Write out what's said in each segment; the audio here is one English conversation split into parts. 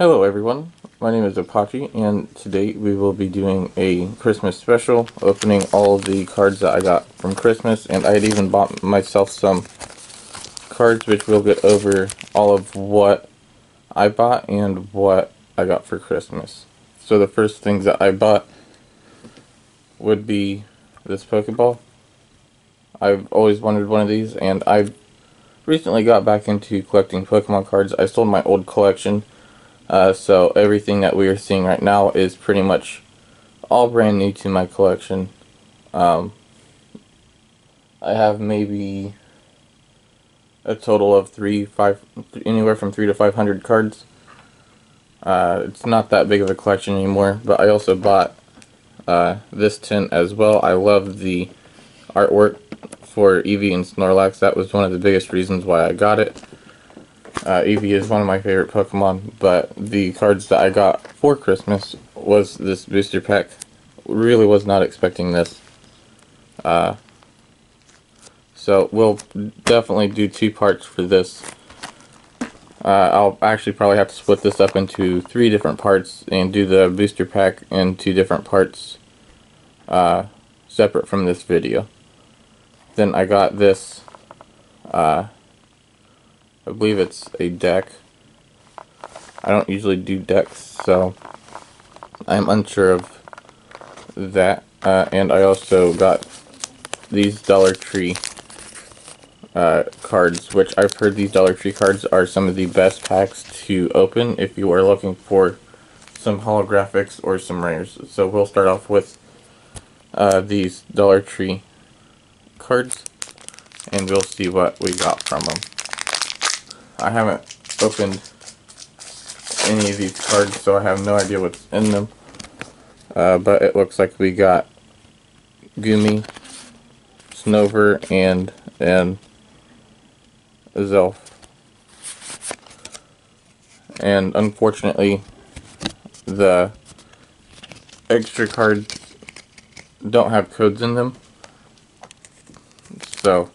Hello everyone, my name is Apache and today we will be doing a Christmas special, opening all of the cards that I got from Christmas and I had even bought myself some cards which we'll get over all of what I bought and what I got for Christmas. So the first things that I bought would be this Pokeball. I've always wanted one of these and I recently got back into collecting Pokemon cards. I sold my old collection uh, so everything that we are seeing right now is pretty much all brand new to my collection. Um, I have maybe a total of three, five, anywhere from three to five hundred cards. Uh, it's not that big of a collection anymore, but I also bought uh, this tin as well. I love the artwork for Eevee and Snorlax. That was one of the biggest reasons why I got it. Uh, Eevee is one of my favorite Pokemon, but the cards that I got for Christmas was this booster pack. Really was not expecting this. Uh, so we'll definitely do two parts for this. Uh, I'll actually probably have to split this up into three different parts and do the booster pack in two different parts uh, separate from this video. Then I got this uh, I believe it's a deck. I don't usually do decks, so I'm unsure of that. Uh, and I also got these Dollar Tree uh, cards, which I've heard these Dollar Tree cards are some of the best packs to open if you are looking for some holographics or some rares. So we'll start off with uh, these Dollar Tree cards, and we'll see what we got from them. I haven't opened any of these cards, so I have no idea what's in them. Uh, but it looks like we got Goomy, Snover, and and Zelf. And unfortunately, the extra cards don't have codes in them. So,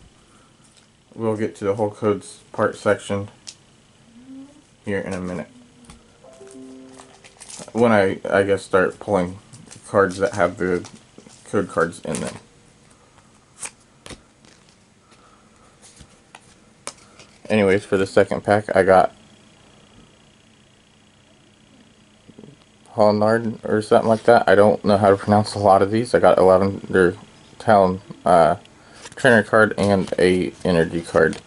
we'll get to the whole codes part section here in a minute. When I, I guess, start pulling cards that have the code cards in them. Anyways, for the second pack, I got Holnard or something like that. I don't know how to pronounce a lot of these. I got 11 Town uh, trainer card and a energy card.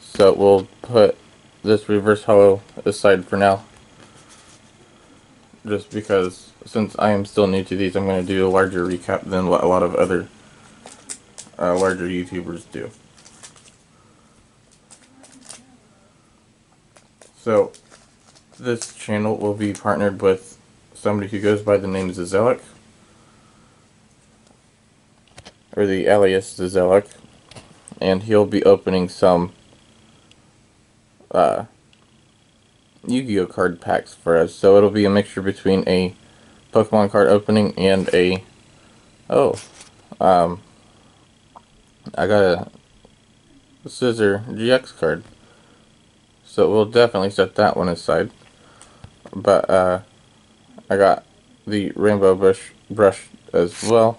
So we'll put this reverse holo aside for now. Just because since I am still new to these, I'm going to do a larger recap than what a lot of other uh, larger YouTubers do. So, this channel will be partnered with somebody who goes by the name Zazelic, or the alias Zazelic, and he'll be opening some uh, Yu-Gi-Oh card packs for us. So it'll be a mixture between a Pokemon card opening and a oh um I got a Scizor GX card. So we'll definitely set that one aside. But uh I got the Rainbow Bush brush as well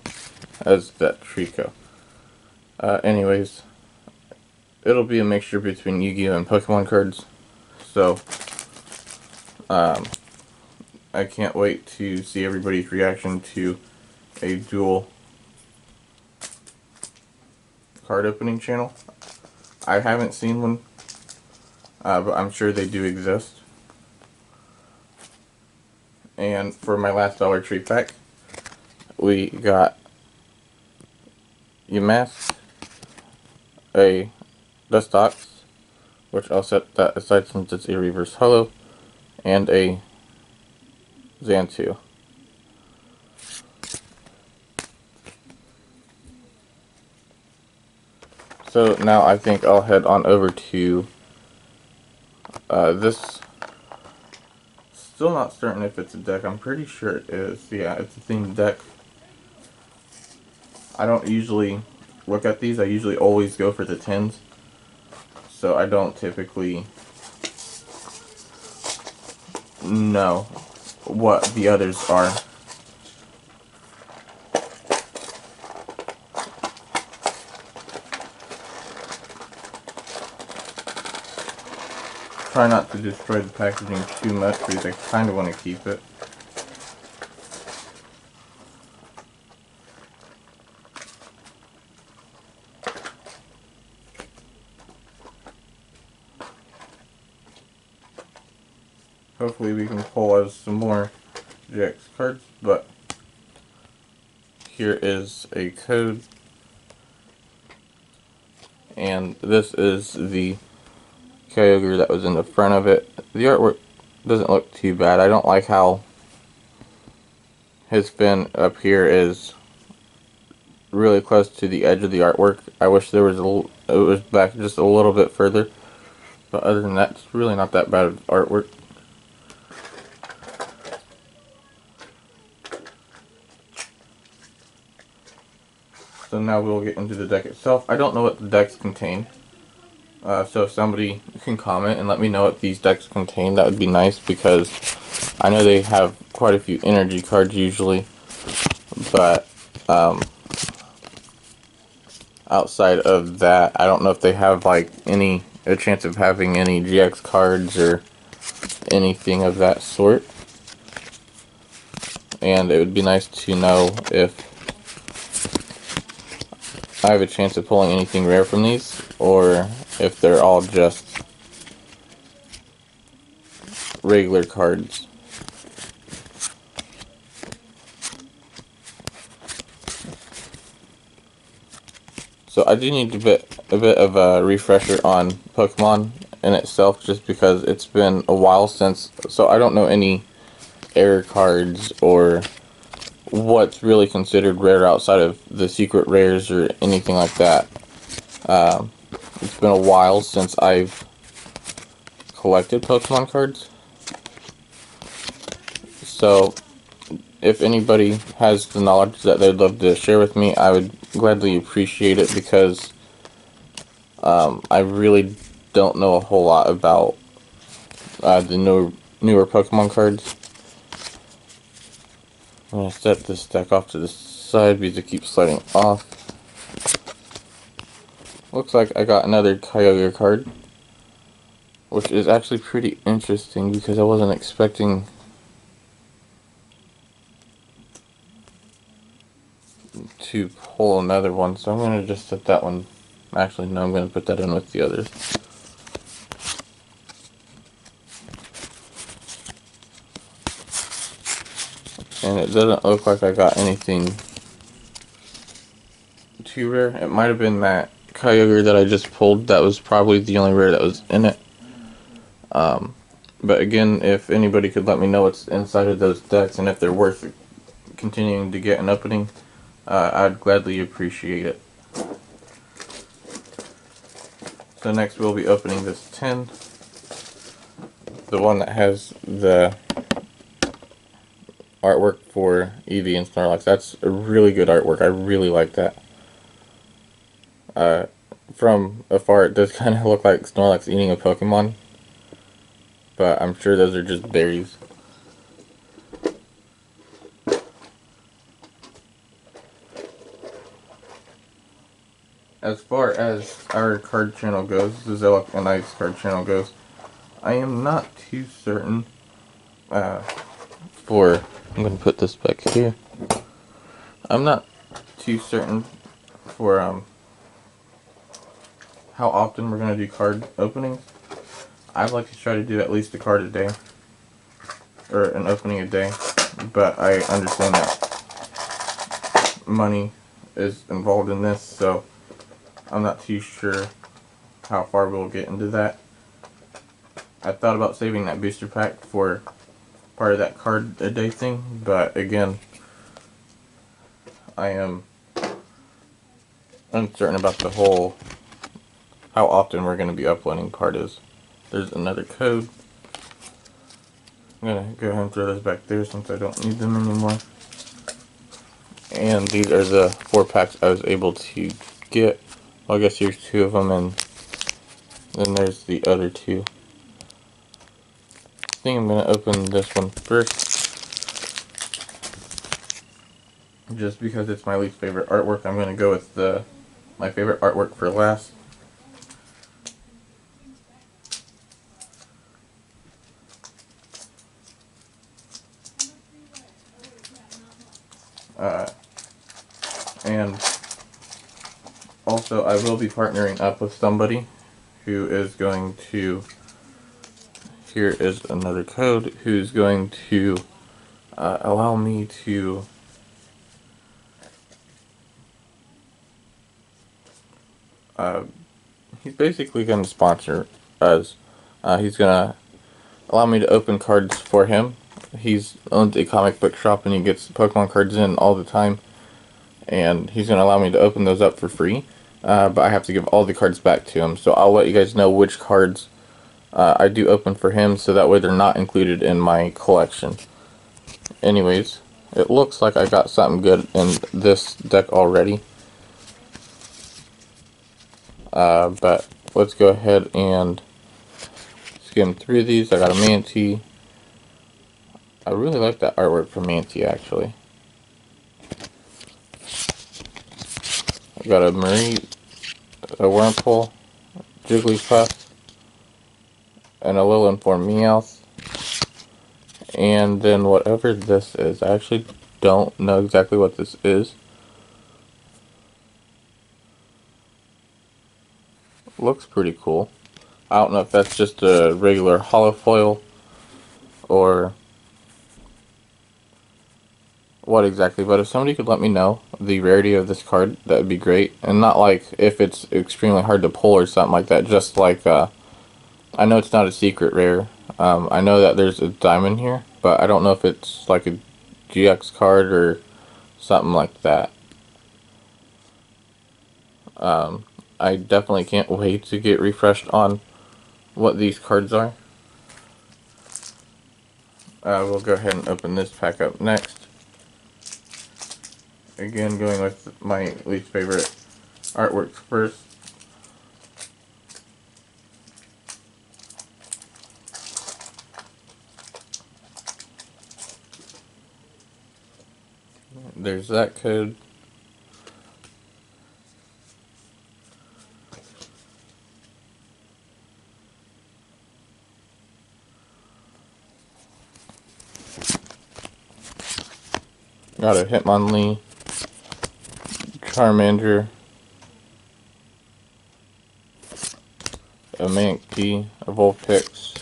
as that Treecko. Uh, anyways, it'll be a mixture between Yu-Gi-Oh! and Pokemon cards. So, um, I can't wait to see everybody's reaction to a dual card opening channel. I haven't seen one, uh, but I'm sure they do exist. And for my last Dollar Tree pack, we got Yamask, a Dustox, which I'll set that aside since it's a reverse holo, and a Xatu. So now I think I'll head on over to uh, this. Still not certain if it's a deck. I'm pretty sure it is. Yeah, it's a themed deck. I don't usually look at these. I usually always go for the tins so I don't typically know what the others are. Try not to destroy the packaging too much because I kind of want to keep it. Hopefully we can pull out some more GX cards, but here is a code. And this is the Kyogre that was in the front of it. The artwork doesn't look too bad. I don't like how his fin up here is really close to the edge of the artwork. I wish there was a it was back just a little bit further. But other than that, it's really not that bad of artwork. So now we'll get into the deck itself. I don't know what the decks contain. Uh, so if somebody can comment and let me know what these decks contain, that would be nice because I know they have quite a few energy cards usually. But um, outside of that, I don't know if they have like any a chance of having any GX cards or anything of that sort. And it would be nice to know if I have a chance of pulling anything rare from these, or if they're all just regular cards. So I do need a bit, a bit of a refresher on Pokemon in itself, just because it's been a while since, so I don't know any error cards or what's really considered rare outside of the secret rares or anything like that. Um, it's been a while since I've collected Pokemon cards. So, if anybody has the knowledge that they'd love to share with me, I would gladly appreciate it because um, I really don't know a whole lot about uh, the newer, newer Pokemon cards. I'm going to set this deck off to the side because it keeps sliding off. Looks like I got another Kyogre card. Which is actually pretty interesting because I wasn't expecting to pull another one. So I'm going to just set that one. Actually, no, I'm going to put that in with the others. And it doesn't look like I got anything too rare. It might have been that Kyogre that I just pulled. That was probably the only rare that was in it. Um, but again, if anybody could let me know what's inside of those decks and if they're worth continuing to get an opening, uh, I'd gladly appreciate it. So next we'll be opening this tin. The one that has the artwork for Eevee and Snorlax. That's a really good artwork. I really like that. Uh, from afar, it does kind of look like Snorlax eating a Pokemon. But I'm sure those are just berries. As far as our card channel goes, the Zelok and Ice card channel goes, I am not too certain uh, for I'm going to put this back here. I'm not too certain for um, how often we're going to do card openings. I'd like to try to do at least a card a day. Or an opening a day. But I understand that money is involved in this, so I'm not too sure how far we'll get into that. I thought about saving that booster pack for part of that card a day thing, but again, I am uncertain about the whole how often we're going to be uploading part is. There's another code. I'm going to go ahead and throw those back there since I don't need them anymore. And these are the four packs I was able to get. Well, I guess here's two of them and then there's the other two. Think I'm going to open this one first. Just because it's my least favorite artwork, I'm going to go with the my favorite artwork for last. Uh, and also, I will be partnering up with somebody who is going to. Here is another code who's going to uh, allow me to. Uh, he's basically going to sponsor us. Uh, he's going to allow me to open cards for him he's owns a comic book shop and he gets Pokemon cards in all the time. And he's going to allow me to open those up for free. Uh, but I have to give all the cards back to him. So I'll let you guys know which cards uh, I do open for him so that way they're not included in my collection. Anyways, it looks like I got something good in this deck already. Uh, but let's go ahead and skim through these. I got a Manti, I really like that artwork for Manti, actually. I've got a Marie, a Wurmple, Jigglypuff, and a Lilliform Meowth. And then whatever this is, I actually don't know exactly what this is. Looks pretty cool. I don't know if that's just a regular holofoil or what exactly, but if somebody could let me know the rarity of this card, that would be great. And not like if it's extremely hard to pull or something like that, just like, uh, I know it's not a secret rare. Um, I know that there's a diamond here, but I don't know if it's like a GX card or something like that. Um, I definitely can't wait to get refreshed on what these cards are. Uh, we'll go ahead and open this pack up next again going with my least favorite artworks first. There's that code. Got a Hitmonlee. Charmander, a Mankey, a Vulpix,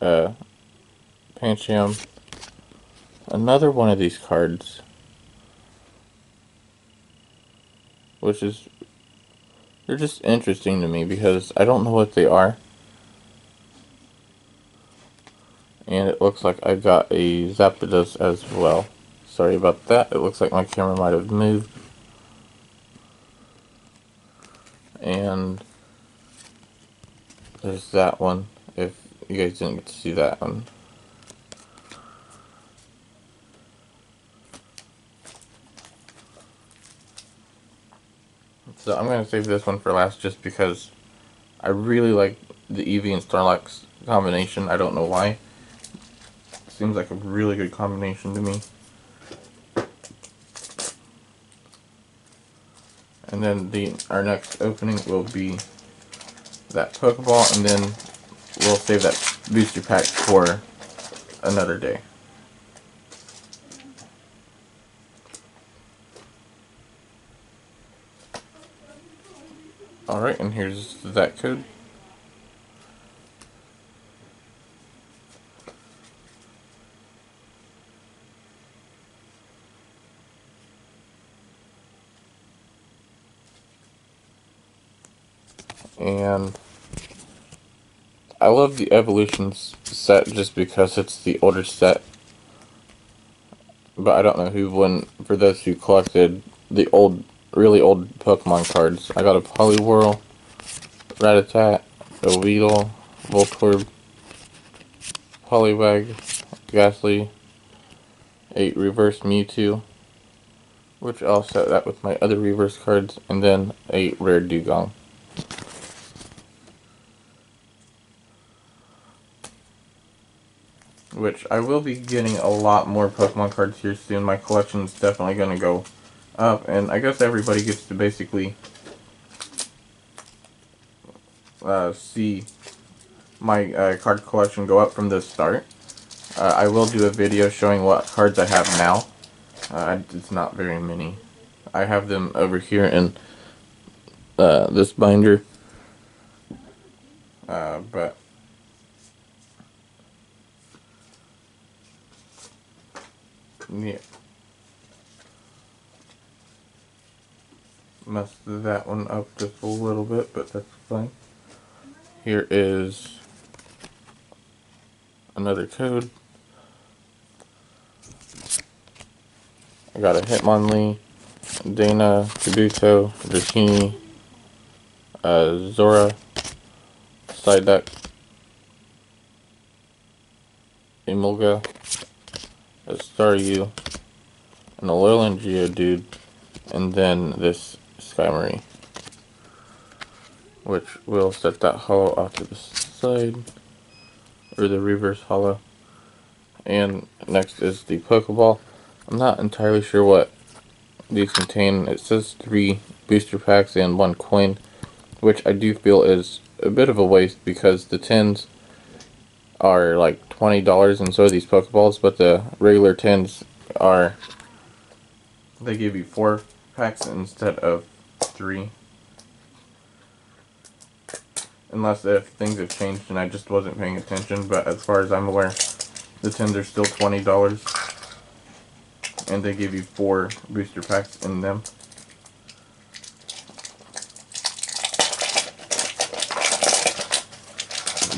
uh, a Pancham, another one of these cards, which is, they're just interesting to me because I don't know what they are. And it looks like I got a Zapdos as well. Sorry about that. It looks like my camera might have moved. and there's that one if you guys didn't get to see that one so I'm going to save this one for last just because I really like the Eevee and Snorlax combination. I don't know why. Seems like a really good combination to me. And then the our next opening will be that Pokeball, and then we'll save that booster pack for another day. Alright, and here's that code. and I love the Evolutions set just because it's the older set. But I don't know who won for those who collected the old, really old Pokemon cards. I got a Poliwhirl, Rattata, a Weedle, Voltorb, Poliwag, Gastly, a Reverse Mewtwo, which I'll set that with my other reverse cards, and then a Rare Dewgong. which I will be getting a lot more Pokemon cards here soon. My collection is definitely going to go up, and I guess everybody gets to basically uh, see my uh, card collection go up from the start. Uh, I will do a video showing what cards I have now. Uh, it's not very many. I have them over here in uh, this binder. Uh, but yeah. Messed that one up just a little bit, but that's fine. Here is another code. I got a Hitmonlee, Dana, Kabuto, Dratini, uh, Zora, Psyduck, Emolga, a Staryu, an Alolan Geodude, and then this Skymarie. Which will set that hollow off to the side, or the reverse hollow. And next is the Pokeball. I'm not entirely sure what these contain. It says three booster packs and one coin, which I do feel is a bit of a waste because the tins are like $20 and so are these Pokeballs, but the regular tins are, they give you four packs instead of three. Unless if things have changed and I just wasn't paying attention, but as far as I'm aware, the are still $20 and they give you four booster packs in them.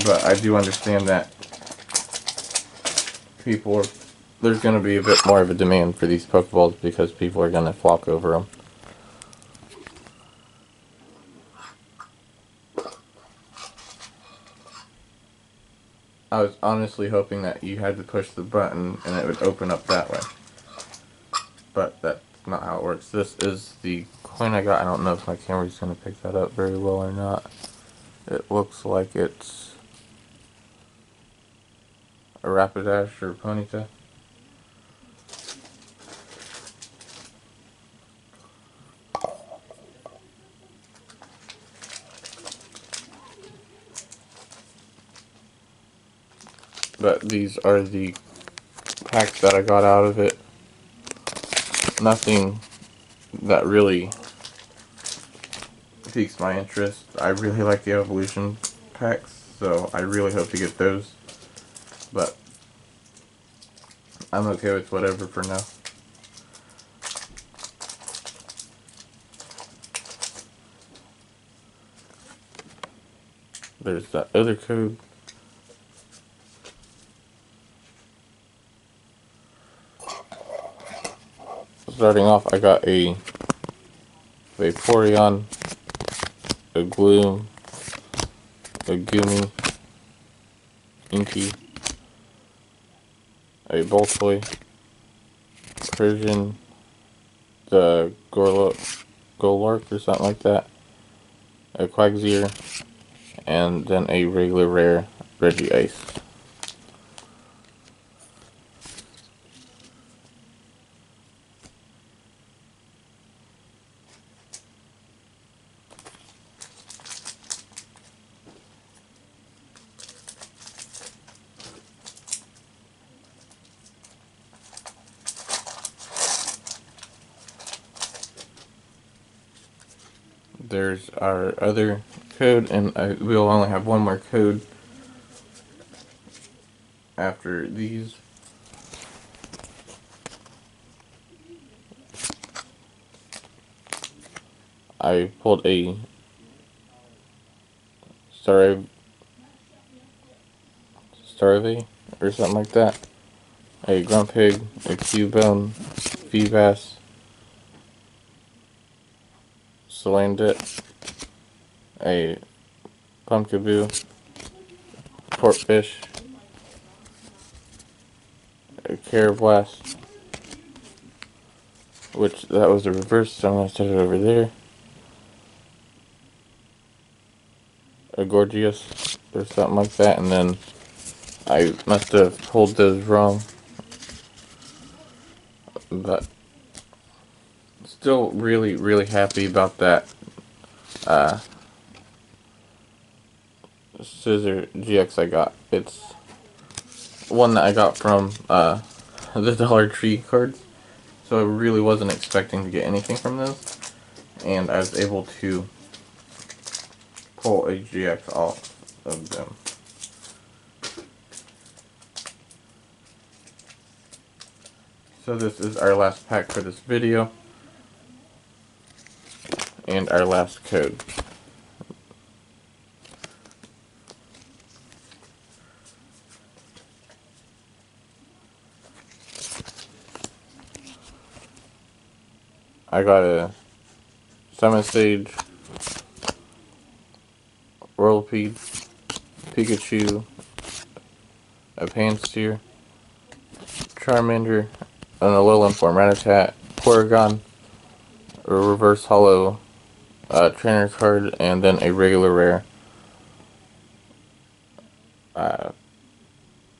But I do understand that people are, there's going to be a bit more of a demand for these Pokeballs because people are going to flock over them. I was honestly hoping that you had to push the button and it would open up that way but that's not how it works. This is the coin I got. I don't know if my camera's going to pick that up very well or not. It looks like it's a Rapidash or Ponyta. But these are the packs that I got out of it nothing that really piques my interest. I really like the evolution packs, so I really hope to get those. But I'm okay with whatever for now. There's that other code. Starting off, I got a Vaporeon, a Gloom, a Goomy, Inky, a Boltoy, Persian, the Golurk or something like that, a Quagsire, and then a regular rare Regice. There's our other code, and I, we'll only have one more code after these. I pulled a Starve Starve or something like that. A Grumpig, a Cubone, Feebas, Salandit, a Pumpkaboo, Portfish, a Karrablast, which that was the reverse, so I'm going to set it over there. A Gorgeous, or something like that, and then I must have pulled those wrong. But still really, really happy about that uh, Scizor GX I got. It's one that I got from uh, the Dollar Tree cards. So I really wasn't expecting to get anything from those. And I was able to pull a GX off of them. So this is our last pack for this video. And our last code. I got a Summon Stage, Whirlipede, Pikachu, a Pansear, Charmander, an Alolan form Rattata, Porygon, a reverse hollow uh, trainer card, and then a regular rare uh,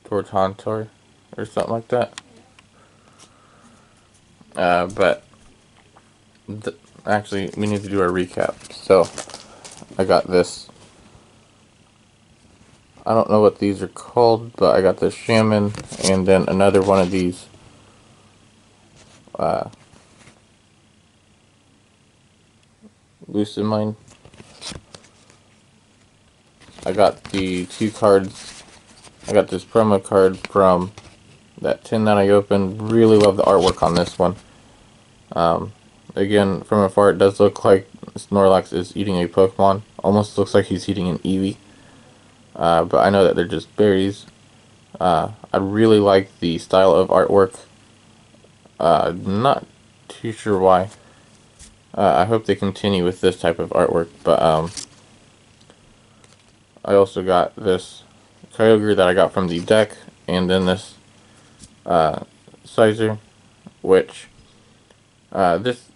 Tortantor or something like that. Uh, but actually, we need to do a recap. So, I got this. I don't know what these are called, but I got this Shaman, and then another one of these uh, Lusamine. I got the two cards. I got this promo card from that tin that I opened. Really love the artwork on this one. Um, again, from afar, it does look like Snorlax is eating a Pokemon. Almost looks like he's eating an Eevee. Uh, but I know that they're just berries. Uh, I really like the style of artwork. Uh, not too sure why. Uh, I hope they continue with this type of artwork, but um, I also got this Kyogre that I got from the deck, and then this uh, Scizor, which uh, this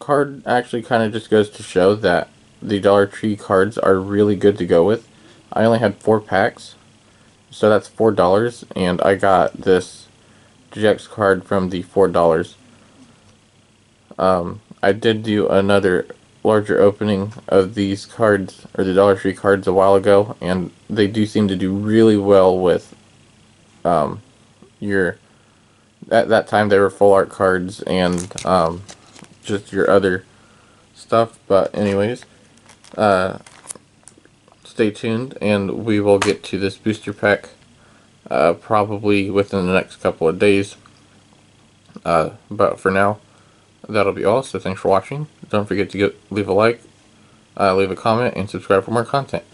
card actually kind of just goes to show that the Dollar Tree cards are really good to go with. I only had four packs, so that's four dollars, and I got this GX card from the $4. Um, I did do another larger opening of these cards, or the Dollar Tree cards a while ago, and they do seem to do really well with um, your... At that time they were full art cards and um, just your other stuff, but anyways, uh, stay tuned and we will get to this booster pack uh, probably within the next couple of days. Uh, but for now, that'll be all. So thanks for watching. Don't forget to get, leave a like, uh, leave a comment, and subscribe for more content.